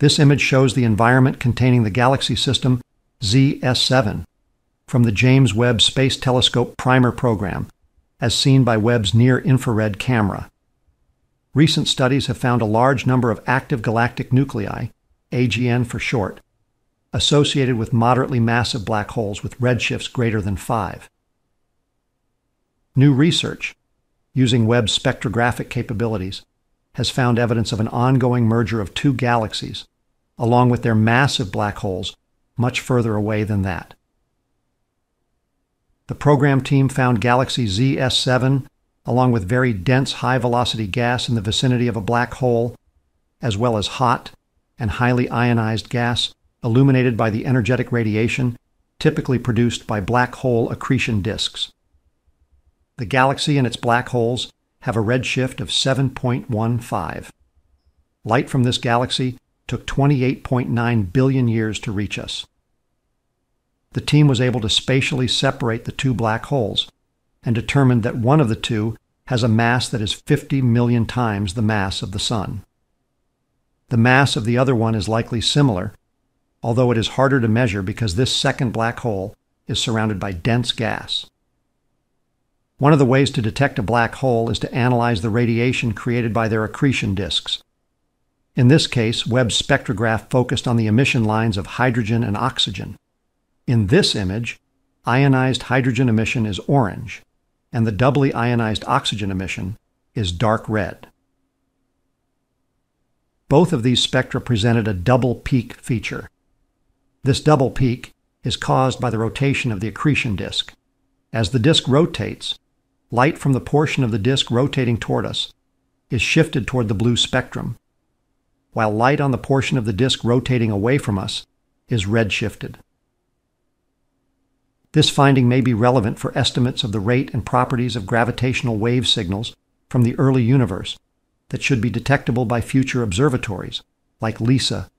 This image shows the environment containing the galaxy system ZS7 from the James Webb Space Telescope Primer program, as seen by Webb's near infrared camera. Recent studies have found a large number of active galactic nuclei, AGN for short, associated with moderately massive black holes with redshifts greater than 5. New research, using Webb's spectrographic capabilities, has found evidence of an ongoing merger of two galaxies, along with their massive black holes much further away than that. The program team found galaxy ZS7 along with very dense high velocity gas in the vicinity of a black hole, as well as hot and highly ionized gas illuminated by the energetic radiation typically produced by black hole accretion disks. The galaxy and its black holes have a redshift of 7.15. Light from this galaxy took 28.9 billion years to reach us. The team was able to spatially separate the two black holes and determined that one of the two has a mass that is 50 million times the mass of the Sun. The mass of the other one is likely similar, although it is harder to measure because this second black hole is surrounded by dense gas. One of the ways to detect a black hole is to analyze the radiation created by their accretion disks. In this case, Webb's spectrograph focused on the emission lines of hydrogen and oxygen. In this image, ionized hydrogen emission is orange, and the doubly ionized oxygen emission is dark red. Both of these spectra presented a double peak feature. This double peak is caused by the rotation of the accretion disk. As the disk rotates, light from the portion of the disk rotating toward us is shifted toward the blue spectrum, while light on the portion of the disk rotating away from us is redshifted. This finding may be relevant for estimates of the rate and properties of gravitational wave signals from the early universe that should be detectable by future observatories like LISA